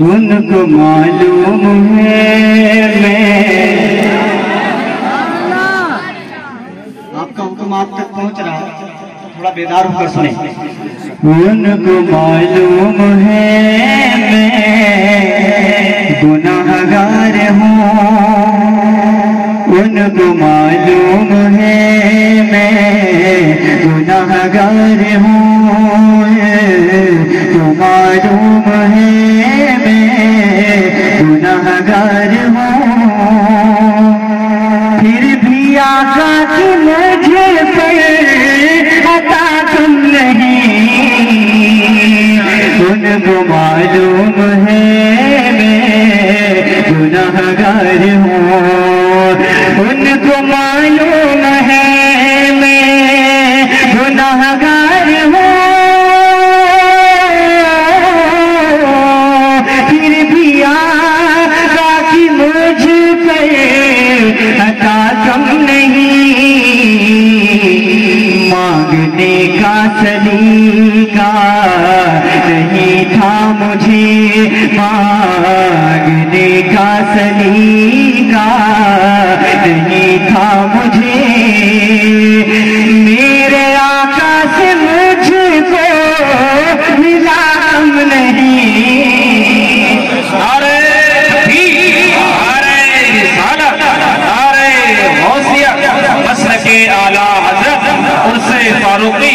ان کو معلوم ہے میں۔ آپ کا حکم آپ تک پہنچ رہا ہے۔ تھوڑا بیدار ہو کر سنیں۔ ان کو معلوم ہے میں۔ گناہ گار ہوں۔ ان کو معلوم ہے میں۔ گناہ گار ہوں۔ گناہ ہوں۔ پھر بھی آقا کی مجھے پر عطا تم نہیں۔ ان کو معلوم ہے میں گناہ گار ہوں۔ پر عطا کم نہیں۔ مانگنے کا سلیقہ نہیں تھا مجھے۔ مانگنے کا سلیقہ مسلک اعلیٰ حضرت عرص فاروقی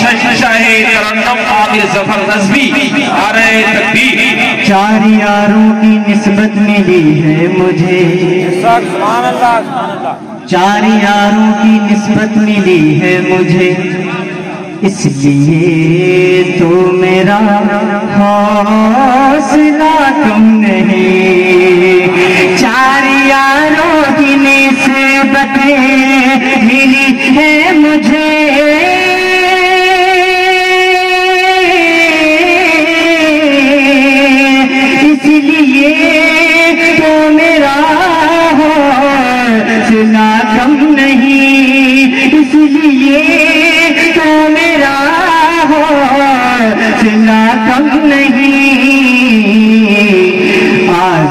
شہنشاہ ترنم عامر ظفر نظمی نعرے تکبیر۔ چار یاروں کی نسبت ملی ہے مجھے۔ چار یاروں کی نسبت ملی ہے مجھے۔ اس لیے تو میرا حوصلہ مجھے۔ اس لیے تو میرا حوصلہ کم نہیں۔ اس لیے تو میرا حوصلہ کم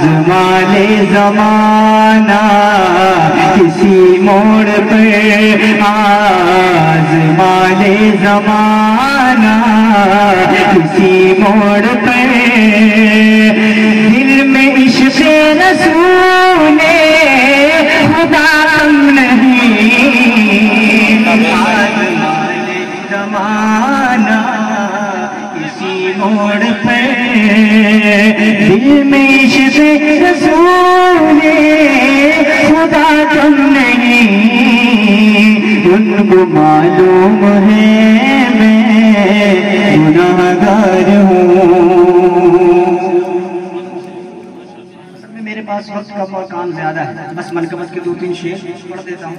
آزمان زمانہ کسی موڑ پہ آزمان زمانہ کسی موڑ پہ موڑ پہ۔ دل میں عشق رسول خدا تم نہیں۔ ان کو معلوم ہے میں گناہ گار ہوں میرے پاس وقت کم اور کام زیادہ ہے۔ بس منقبت کے دو تین شیر پڑھ دیتا ہوں۔